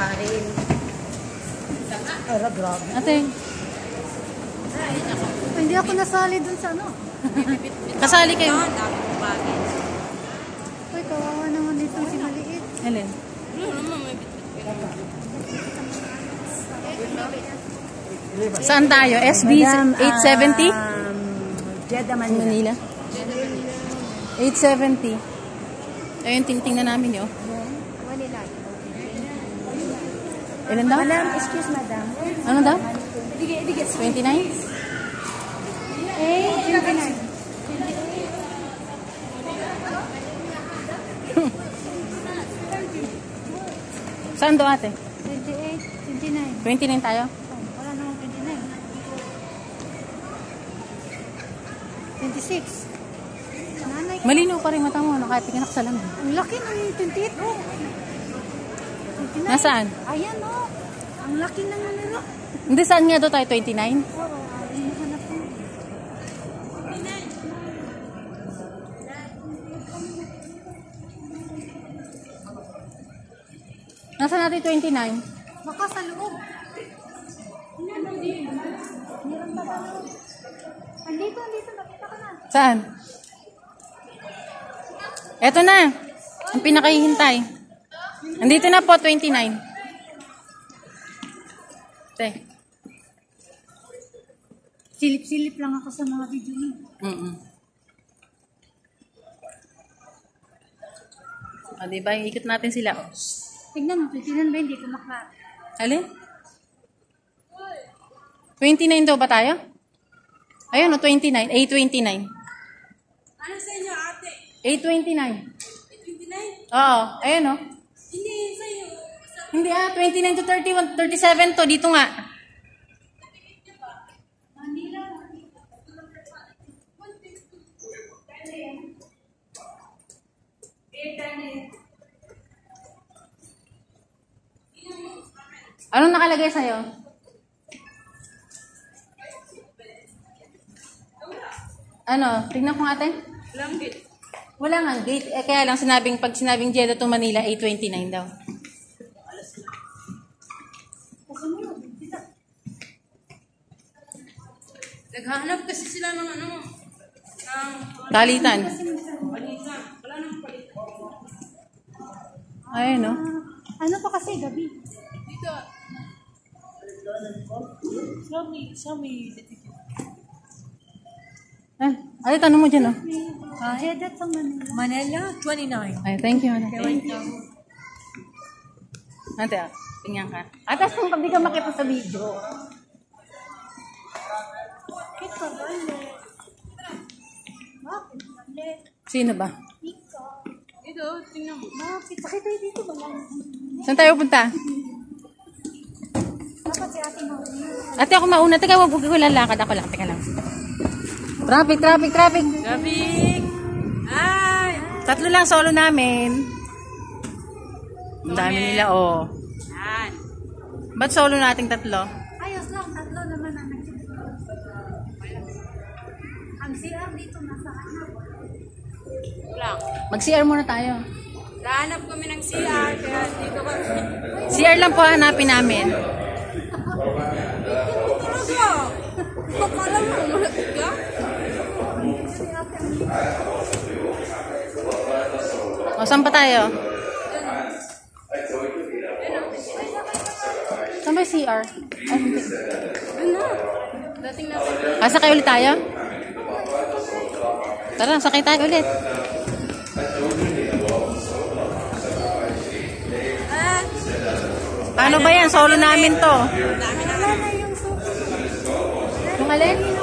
kakain. Ara, grabe. Ate, Hindi ako nasali dun sa ano. kasali kayo. Uy, kawawa naman dito si maliit. Alin? Saan tayo? SB 870? Um, Jeddah Manila. Manila. 870. Ayun, tinitingnan namin yun. Manila. Ilan daw? Madam, excuse madam. Ano daw? 29? Eh, 29. Saan daw ate? 28, 29. 29 tayo? Oh, wala namang 29. 26. Nanay, Malino pa rin mata mo, no? kahit tingin sa lamin. ang laki ng 28 oh. 29. Nasaan? Ayan oh. Ang laki ng no. Hindi, saan nga daw tayo? 29? Oo, hanap ko. Nasaan natin 29? Baka sa loob. Andito, andito, nakita ka na. Saan? Eto na. Ang pinakahihintay. Andito na po, 29. Te. Silip-silip lang ako sa mga video niyo. Mm-mm. O, diba? Ikot natin sila. O. Tignan mo, titinan ba hindi ko maka... Alin? 29 daw ba tayo? Ayun, o, 29. A29. Ano sa inyo, ate? A29. 29? Oo, ayun o. Hindi, ah, 29 to 31, 37 to. Dito nga. Anong nakalagay sa'yo? Ano? Tingnan ko nga ate. Lang din. Wala nga gate. Eh, kaya lang sinabing, pag sinabing Jeddah to Manila, 829 daw. Naghahanap kasi sila ng ano, ng Kalitan. palitan. Wala nang palitan. Ayun, no? Ano pa kasi gabi? Dito. Show me, show me the ticket. Eh, ay, tanong mo dyan, oh. Ah, Jeddah to Manila. Manila, 29. Ay, thank you, Ana. Ate, ah, tingnan ka. Atas kung pag di ka makita sa video. Sino ba? Dito, tingnan mo. Bakit? Bakit tayo dito ba? Saan tayo punta? Dapat si ate. Ate, ako mauna. Teka, wag ko lalakad. Ako lang. Teka lang. Traffic, traffic, traffic. Traffic! Ay! Tatlo lang solo namin. Ang dami nila, oh. Yan. Ba't solo nating tatlo? Ayos lang, tatlo naman ang nagsisimula. Ang CR dito nasa ano? Wala. Mag-CR muna tayo. Lahanap kami ng CR, kaya dito kami. CR lang po hanapin namin. Talaga! Bakala mo, malapit ka? O, saan pa tayo? Saan ba yung CR? Ay, hindi. Ano? Dating natin. Ah, sakay ulit tayo? Tara, sakay tayo ulit. Ah! Paano ba yan? Solo namin to. Wala na yung suko. Yung alin?